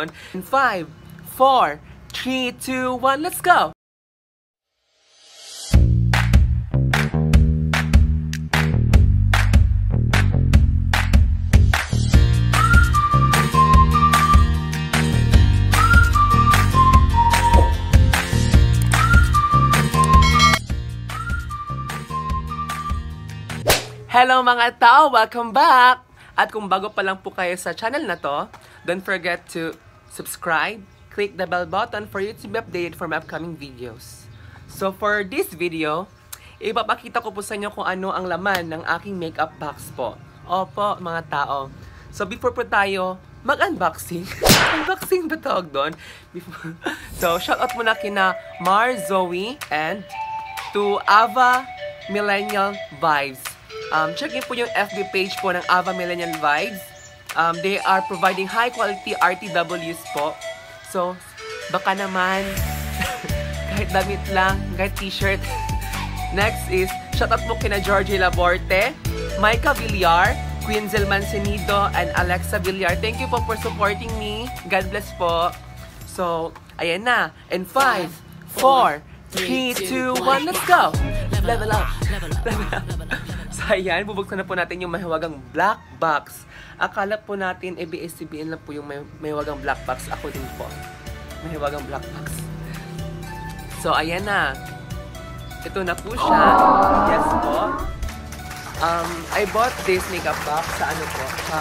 doon. In 5, 4, 3, 2, 1, let's go! Hello mga tao! Welcome back! At kung bago pa lang po kayo sa channel na to, don't forget to subscribe, click the bell button for you to be updated for my upcoming videos. So for this video, ipapakita ko po sa inyo kung ano ang laman ng aking makeup box po. Opo, mga tao. So before po tayo mag-unboxing, unboxing ba tawag doon? Before... so shout out muna kina Mar Zoe and to Ava Millennial Vibes. Um, check in po yung FB page po ng Ava Millennial Vibes. Um, they are providing high quality RTWs po. So, baka naman, kahit damit lang, kahit t-shirt. Next is, shout out po kina Georgie Laborte, Micah Villar, Quinzel Mancenido, and Alexa Villar. Thank you po for supporting me. God bless po. So, ayan na. And 5, 4, 3, 2, 1, let's go! Level up! Level up! Level up! So, ayan, bubuksan na po natin yung mahiwagang black box. Akala po natin, ABS-CBN lang po yung may, mahiwagang black box. Ako din po. Mahiwagang black box. So, ayan na. Ito na po siya. Yes po. Um, I bought this makeup box sa ano po, sa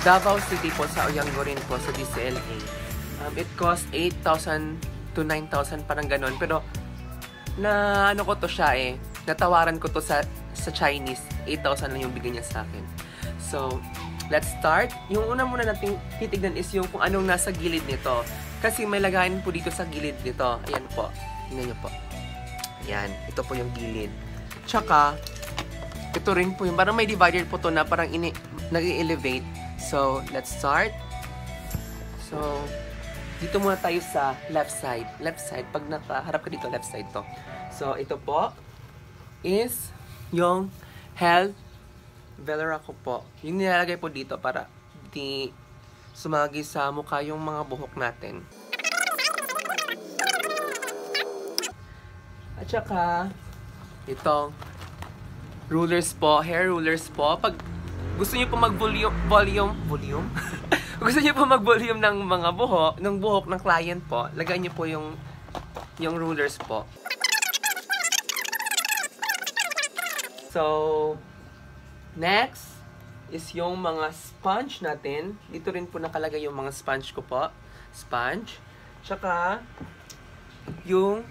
Davao City po, sa Oyango rin po, sa DCLA. Um, it cost 8,000 to 9,000, parang ganon. Pero, na ano ko to siya eh, natawaran ko to sa sa Chinese, 8,000 lang yung bigay niya sa akin. So, let's start. Yung una muna nating titignan is yung kung anong nasa gilid nito. Kasi may lagayan po dito sa gilid nito. Ayan po. Tingnan niyo po. Ayan. Ito po yung gilid. Tsaka, ito rin po yung, parang may divider po to na parang nag-elevate. So, let's start. So, dito muna tayo sa left side. Left side. Pag nakaharap ka dito, left side to. So, ito po is yung health Velera ko po. Yung nilalagay po dito para di sumagi sa mukha yung mga buhok natin. At saka, itong rulers po, hair rulers po. Pag gusto niyo po mag-volume, volume, volume? gusto niyo po mag-volume ng mga buhok, ng buhok ng client po, lagay niyo po yung yung rulers po. So, next is yung mga sponge natin. Dito rin po nakalagay yung mga sponge ko po. Sponge. Tsaka, yung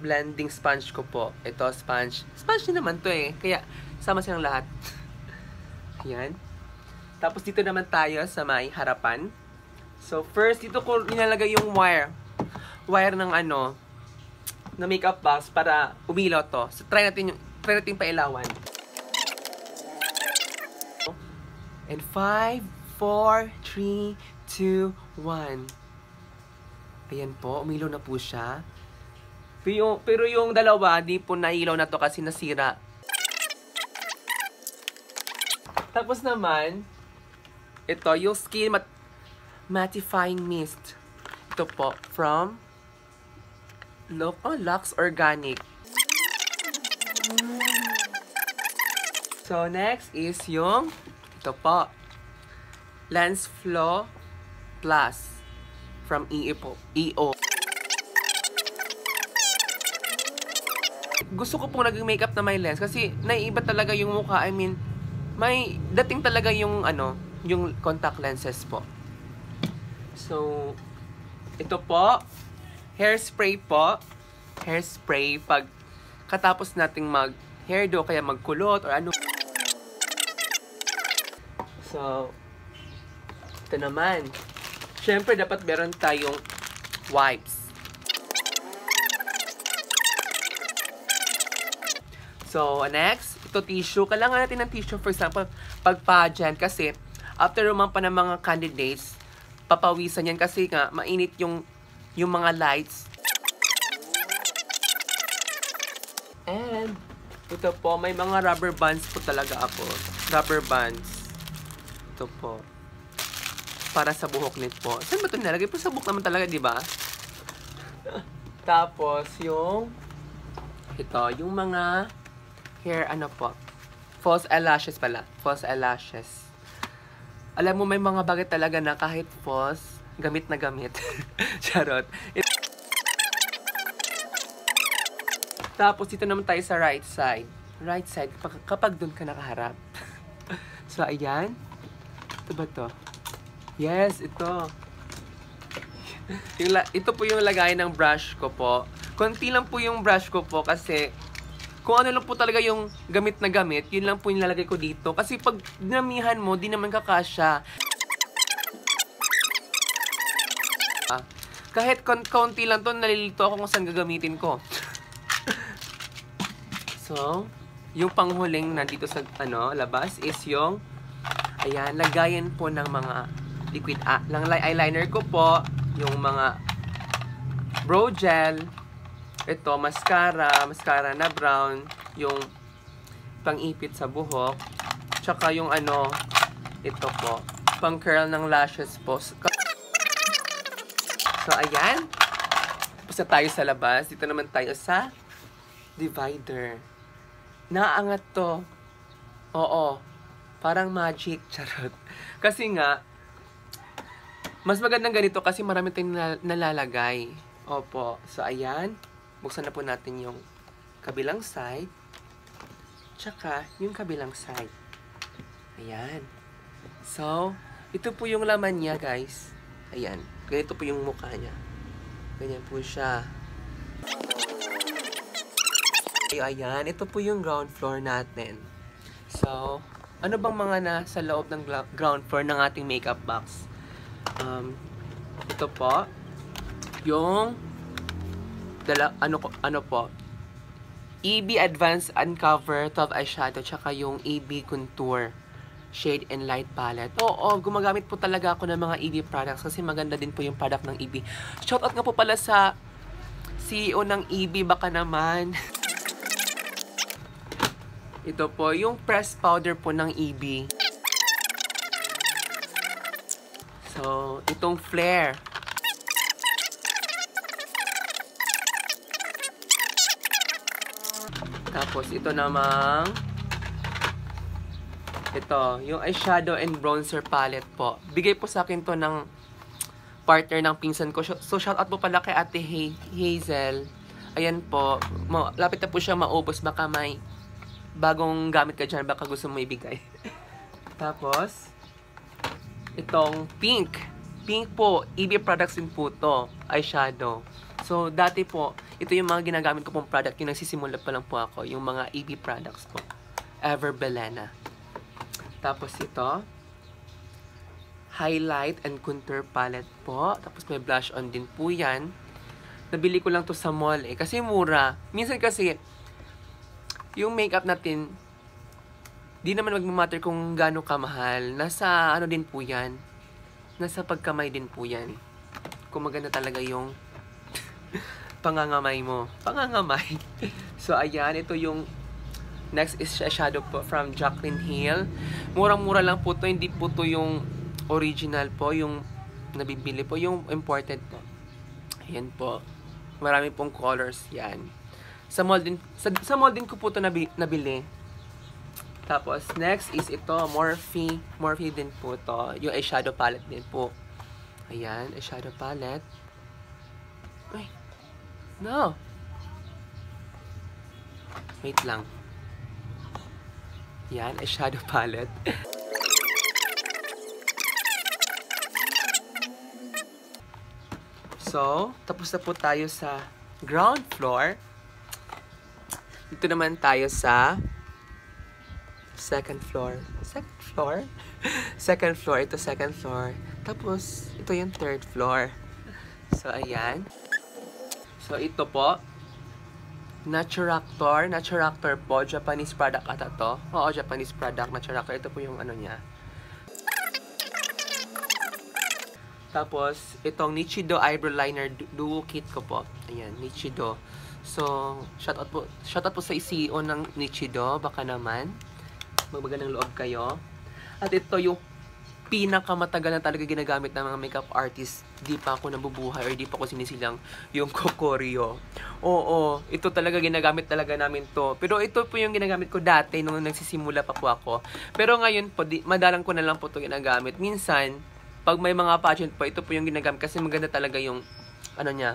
blending sponge ko po. Ito, sponge. Sponge din naman to eh. Kaya, sama silang lahat. Ayan. Tapos, dito naman tayo sa may harapan. So, first, dito ko nilalagay yung wire. Wire ng ano, na makeup box para umilaw to. So, try natin yung try natin pailawan. And 5, 4, 3, 2, 1. Ayan po, umilaw na po siya. Pero pero yung dalawa, di po nailaw na to kasi nasira. Tapos naman, ito, yung skin mat mattifying mist. Ito po, from Look, oh, Lux Organic. So, next is yung, ito po, Lens Flow Plus from EO. EO. Gusto ko pong naging makeup na may lens kasi naiiba talaga yung mukha. I mean, may dating talaga yung ano, yung contact lenses po. So, ito po, hairspray po. Hairspray pag katapos nating mag hairdo kaya magkulot or ano. So, ito naman. Siyempre, dapat meron tayong wipes. So, next, ito tissue. Kailangan natin ng tissue, for example, pag pageant. Kasi, after rumang pa ng mga candidates, papawisan yan kasi nga, mainit yung, yung mga lights. And, ito po, may mga rubber bands po talaga ako. Rubber bands. Ito po. para sa buhok nit po. Saan ba ito nilagay? Po sa buhok naman talaga, di ba? Tapos, yung ito, yung mga hair, ano po, false eyelashes pala. False eyelashes. Alam mo, may mga bagay talaga na kahit false, gamit na gamit. Charot. It- Tapos, dito naman tayo sa right side. Right side, kapag, kapag doon ka nakaharap. so, ayan. Ito ba to? Yes, ito. yung ito po yung lagay ng brush ko po. Konti lang po yung brush ko po kasi kung ano lang po talaga yung gamit na gamit, yun lang po yung lalagay ko dito. Kasi pag dinamihan mo, di naman kakasya. Ah, kahit kon konti lang to, nalilito ako kung saan gagamitin ko. so, yung panghuling nandito sa ano, labas is yung ayan, lagayan po ng mga liquid ah, lang eyeliner ko po, yung mga brow gel, ito, mascara, mascara na brown, yung pang-ipit sa buhok, tsaka yung ano, ito po, pang curl ng lashes po. So, ayan. Tapos na tayo sa labas. Dito naman tayo sa divider. Naaangat to. Oo. Parang magic. Charot. Kasi nga, mas magandang ganito kasi marami tayong nal- nalalagay. Opo. So, ayan. Buksan na po natin yung kabilang side. Tsaka, yung kabilang side. Ayan. So, ito po yung laman niya, guys. Ayan. Ganito po yung mukha niya. Ganyan po siya. Ay, ayan. Ito po yung ground floor natin. So, ano bang mga nasa loob ng ground floor ng ating makeup box? Um, ito po, yung dala, ano, ano po, EB Advanced Uncover 12 Eyeshadow, tsaka yung EB Contour Shade and Light Palette. Oo, gumagamit po talaga ako ng mga EB products kasi maganda din po yung product ng EB. Shoutout nga po pala sa CEO ng EB, baka naman. Ito po, yung pressed powder po ng EB. So, itong flare. Tapos, ito namang ito, yung eyeshadow and bronzer palette po. Bigay po sa akin to ng partner ng pinsan ko. So, shout out po pala kay Ate Ha- Hazel. Ayan po. Lapit na po siya maubos. Baka may bagong gamit ka dyan. Baka gusto mo ibigay. Tapos, itong pink. Pink po. EB products din po to. Eyeshadow. So, dati po, ito yung mga ginagamit ko pong product. Yung nagsisimula pa lang po ako. Yung mga EB products po. Ever Belena. Tapos ito, highlight and contour palette po. Tapos may blush on din po yan. Nabili ko lang to sa mall eh. Kasi mura. Minsan kasi, yung makeup natin, di naman magmamatter kung gaano kamahal. Nasa ano din po yan. Nasa pagkamay din po yan. Kung maganda talaga yung pangangamay mo. Pangangamay. so, ayan. Ito yung Next is shadow po from Jaclyn Hill. Murang-mura lang po to, hindi po to yung original po, yung nabibili po, yung imported po. Ayan po. Marami pong colors yan. Sa mall din, sa, sa mall din ko po to nabi, nabili. Tapos, next is ito, Morphe. Morphe din po to. Yung eyeshadow palette din po. Ayan, eyeshadow palette. Ay, no. Wait lang. Yan, eyeshadow palette. so, tapos na po tayo sa ground floor. Dito naman tayo sa second floor. Second floor? second floor. Ito second floor. Tapos, ito yung third floor. So, ayan. So, ito po, Naturactor. Naturactor po. Japanese product ata to. Oo, Japanese product. Naturactor. Ito po yung ano niya. Tapos, itong Nichido Eyebrow Liner du- Duo Kit ko po. Ayan, Nichido. So, shoutout po, shoutout po sa CEO ng Nichido. Baka naman. Magmagandang loob kayo. At ito yung pinakamatagal na talaga ginagamit ng mga makeup artist. Di pa ako nabubuhay or di pa ako sinisilang yung kokoryo. Oo, ito talaga ginagamit talaga namin to. Pero ito po yung ginagamit ko dati nung nagsisimula pa po ako. Pero ngayon po, di, madalang ko na lang po to ginagamit. Minsan, pag may mga pageant po, ito po yung ginagamit kasi maganda talaga yung, ano niya,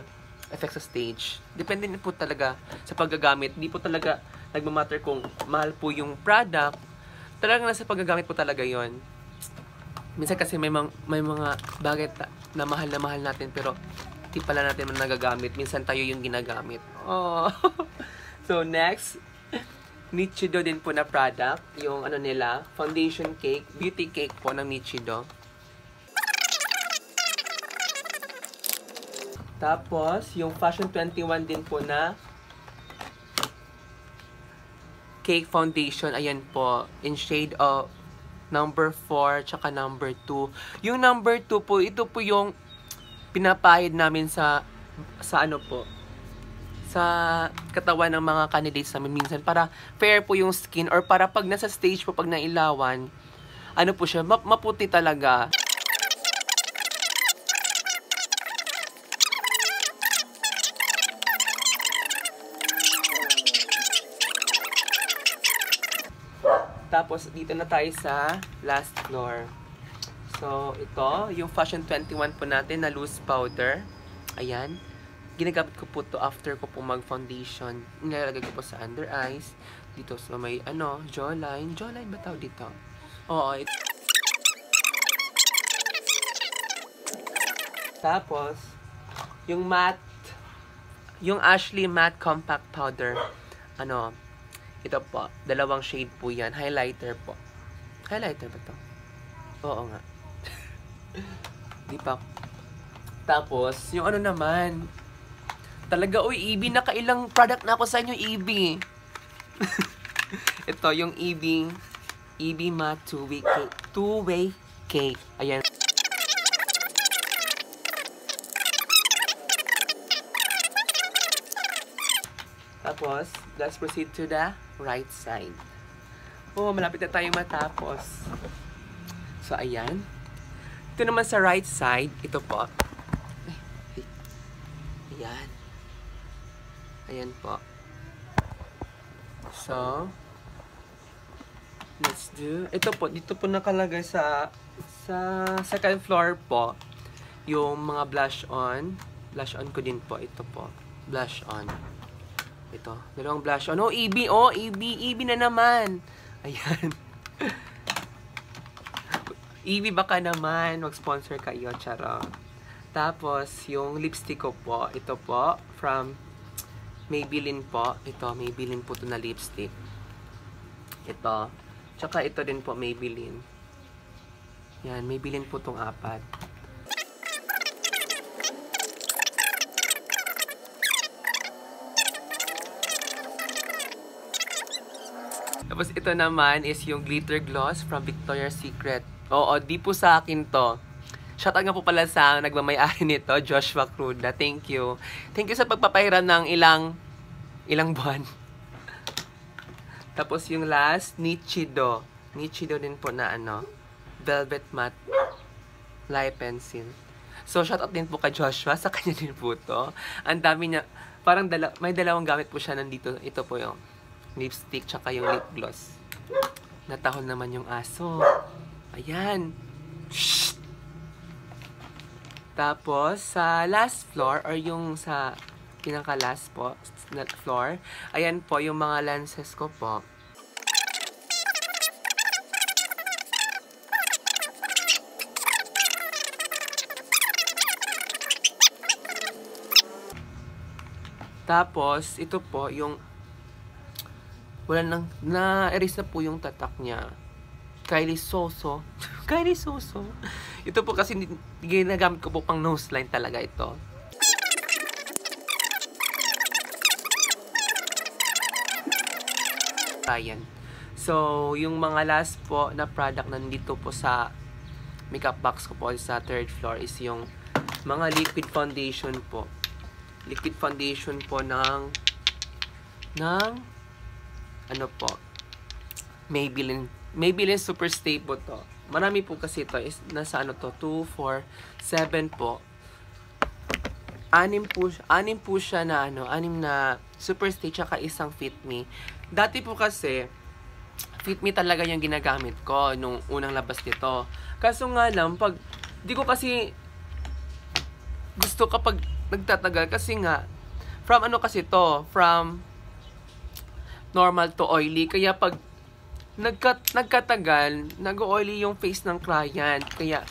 effect sa stage. Depende po talaga sa paggagamit. Di po talaga nagmamatter kung mahal po yung product. Talagang nasa paggagamit po talaga yon minsan kasi may, may mga bagay na mahal na mahal natin pero di pala natin man nagagamit. Minsan tayo yung ginagamit. Oh. so next, Nichido din po na product. Yung ano nila, foundation cake, beauty cake po ng Nichido. Tapos, yung Fashion 21 din po na cake foundation. Ayan po, in shade of number 4, tsaka number 2. Yung number 2 po, ito po yung pinapahid namin sa, sa ano po, sa katawan ng mga candidates namin minsan para fair po yung skin or para pag nasa stage po, pag nailawan, ano po siya, map maputi talaga. Tapos, dito na tayo sa last floor. So, ito, yung Fashion 21 po natin na loose powder. Ayan. Ginagamit ko po to after ko po mag-foundation. Nilalagay ko po sa under eyes. Dito sa may, ano, jawline. Jawline ba tawag dito? Oo. It- Tapos, yung matte, yung Ashley Matte Compact Powder, ano, ito po, dalawang shade po yan. Highlighter po. Highlighter ba to? Oo nga. Di pa. Tapos, yung ano naman, talaga, uy, EB, nakailang product na ako sa inyo, EB. ito, yung EB, EB Matte Two-Way Cake. Two-Way Cake. Ayan. Tapos, let's proceed to the right side. Oh, malapit na tayong matapos. So, ayan. Ito naman sa right side, ito po. Ayan. Ayan po. So, let's do, ito po, dito po nakalagay sa, sa second floor po, yung mga blush on. Blush on ko din po, ito po. Blush on. Ito, dalawang blush on. Oh, EB, oh, EB, EB na naman. Ayan. EB baka naman, mag-sponsor kayo, charot. Tapos, yung lipstick ko po, ito po, from Maybelline po. Ito, Maybelline po to na lipstick. Ito. Tsaka ito din po, Maybelline. Yan, Maybelline po tong apat. Tapos ito naman is yung glitter gloss from Victoria's Secret. Oo, di po sa akin to. Shoutout nga po pala sa nagmamayari nito, Joshua Cruda. Thank you. Thank you sa pagpapahiram ng ilang ilang buwan. Tapos yung last, Nichido. Nichido din po na ano, Velvet Matte Light Pencil. So, shoutout din po kay Joshua. Sa kanya din po to. Ang dami niya, parang dala, may dalawang gamit po siya nandito. Ito po yung lipstick tsaka yung lip gloss. Natahol naman yung aso. Ayan. Shh! Tapos, sa last floor, or yung sa pinaka-last po, floor, ayan po yung mga lenses ko po. Tapos, ito po, yung wala nang, na-erase na po yung tatak niya. Kylie Soso. Kylie Soso. Ito po kasi ginagamit ko po pang nose line talaga ito. Ayan. So, yung mga last po na product nandito po sa makeup box ko po sa third floor is yung mga liquid foundation po. Liquid foundation po ng ng ano po Maybelline Maybelline Super Stay po to. marami po kasi ito. Is, nasa ano to? 2, 4, 7 po. Anim po, anim po siya na ano, anim na Super Stay tsaka isang Fit Me. Dati po kasi, Fit Me talaga yung ginagamit ko nung unang labas nito. Kaso nga lang, pag, di ko kasi gusto kapag nagtatagal kasi nga, from ano kasi to, from normal to oily. Kaya pag nagkat, nagkatagal, nag-oily yung face ng client. Kaya,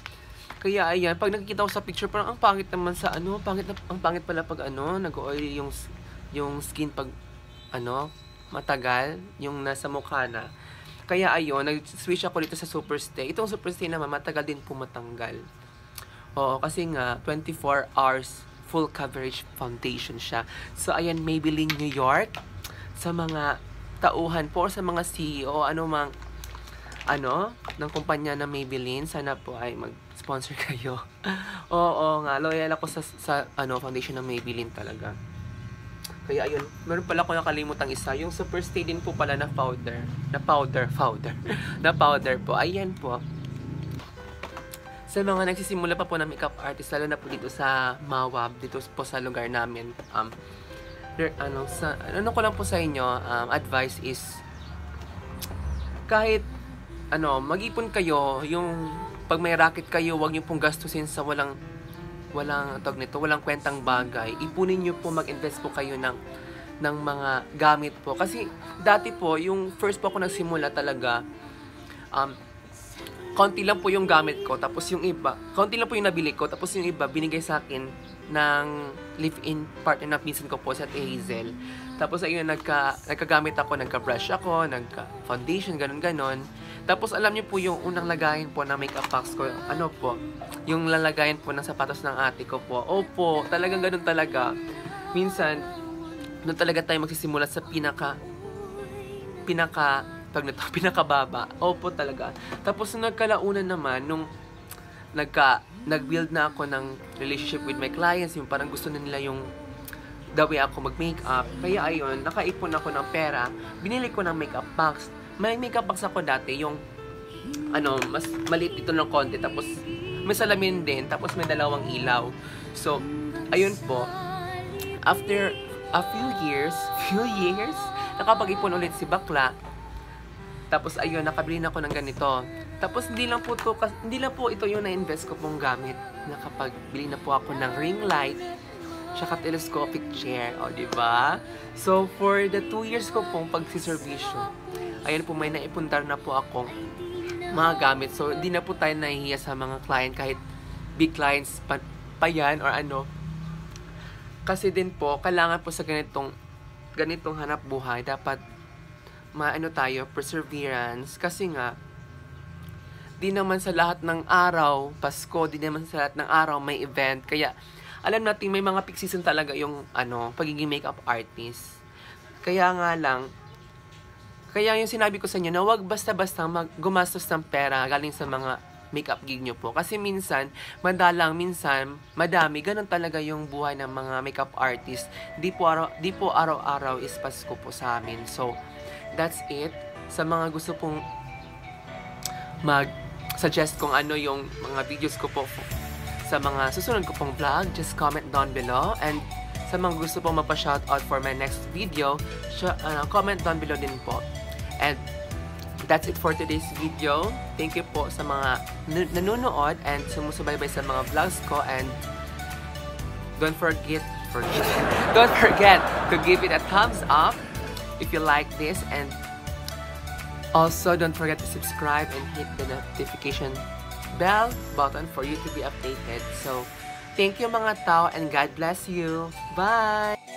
kaya ayan, pag nakikita ko sa picture, parang ang pangit naman sa ano, pangit na, ang pangit pala pag ano, nag-oily yung, yung skin pag, ano, matagal, yung nasa mukha na. Kaya ayun, nag-switch ako dito sa Superstay. Itong Superstay naman, matagal din po matanggal. Oo, kasi nga, 24 hours full coverage foundation siya. So, ayan, Maybelline New York. Sa mga tauhan po, sa mga CEO, ano mang, ano, ng kumpanya na Maybelline, sana po ay mag-sponsor kayo. Oo nga, loyal ako sa, sa ano, foundation ng Maybelline talaga. Kaya ayun, meron pala ako nakalimutang isa. Yung Super Stay din po pala na powder. Na powder, powder. na powder po. Ayan po. Sa mga nagsisimula pa po na makeup artist, lalo na po dito sa Mawab, dito po sa lugar namin, um, there, ano, sa, ano ko lang po sa inyo, um, advice is, kahit, ano, mag-ipon kayo, yung, pag may racket kayo, wag niyo pong gastusin sa walang walang tawag nito, walang kwentang bagay, ipunin niyo po mag-invest po kayo ng ng mga gamit po. Kasi dati po, yung first po ako nagsimula talaga, um, konti lang po yung gamit ko, tapos yung iba, konti lang po yung nabili ko, tapos yung iba, binigay sa akin ng live-in partner na pinsan ko po sa Hazel. Tapos ayun, nagka, nagkagamit ako, nagka-brush ako, nagka-foundation, ganun-ganon. Tapos alam niyo po yung unang lagayin po ng makeup box ko, ano po, yung lalagayin po ng sapatos ng ate ko po. Opo, talagang ganun talaga. Minsan, doon talaga tayo magsisimula sa pinaka, pinaka, pag nito, pinakababa. Opo talaga. Tapos nung nagkalaunan naman, nung nagka, nag-build na ako ng relationship with my clients, yung parang gusto na nila yung the way ako mag-makeup. Kaya ayun, nakaipon ako ng pera, binili ko ng makeup box may makeup box ako dati, yung ano, mas maliit dito ng konti, tapos may salamin din, tapos may dalawang ilaw. So, ayun po, after a few years, few years, nakapag-ipon ulit si Bakla, tapos ayun, nakabili na ako ng ganito. Tapos hindi lang po to, hindi lang po ito yung na-invest ko pong gamit. Nakapagbili na po ako ng ring light, tsaka telescopic chair, o, di ba? So, for the two years ko pong pagsiservisyo, ayan po may naipundar na po akong mga gamit. So, hindi na po tayo nahihiya sa mga client kahit big clients pa, pa yan or ano. Kasi din po, kailangan po sa ganitong ganitong hanap buhay, dapat maano tayo, perseverance. Kasi nga, di naman sa lahat ng araw, Pasko, di naman sa lahat ng araw may event. Kaya, alam natin may mga peak season talaga yung ano, pagiging makeup artist. Kaya nga lang, kaya yung sinabi ko sa inyo na wag basta-basta mag gumastos ng pera galing sa mga makeup gig nyo po. Kasi minsan, madalang, minsan, madami. Ganun talaga yung buhay ng mga makeup artist. Di di po araw-araw is Pasko po sa amin. So, that's it. Sa mga gusto pong mag-suggest kung ano yung mga videos ko po sa mga susunod ko pong vlog, just comment down below. And sa mga gusto pong mapa-shoutout for my next video, uh, comment down below din po. And that's it for today's video. Thank you po sa mga nanonood and sumusubaybay sa mga vlogs ko and don't forget, forget don't forget to give it a thumbs up if you like this and also don't forget to subscribe and hit the notification bell button for you to be updated. So, thank you mga tao and God bless you. Bye!